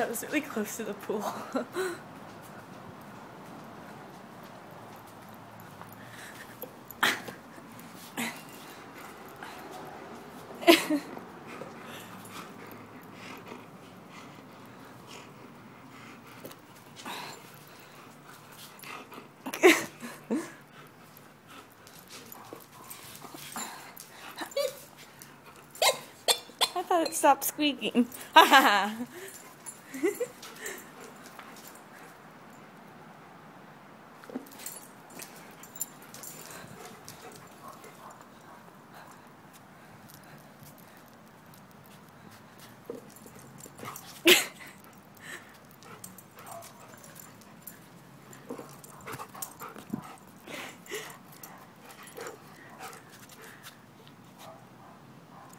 That was really close to the pool. I thought it stopped squeaking. Ha ha ha.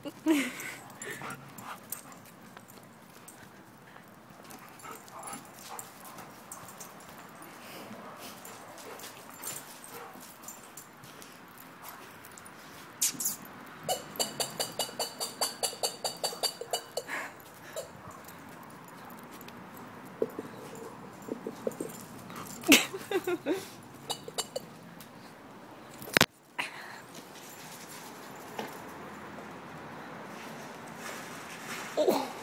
Ha ha ha. Oh.